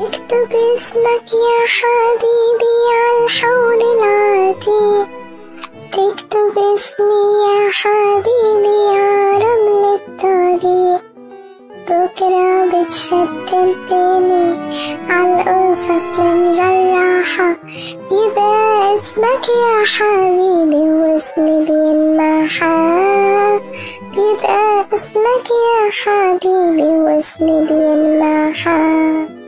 اكتب اسمك يا حبيبي على الحول العتيق تكتب اسمي يا حبيبي يا رمل الطريق بكرة بتشتم تاني عالقصص المجرحة يبقى اسمك يا حبيبي واسمي بينمحى بيبقى اسمك يا حبيبي واسمي بينمحى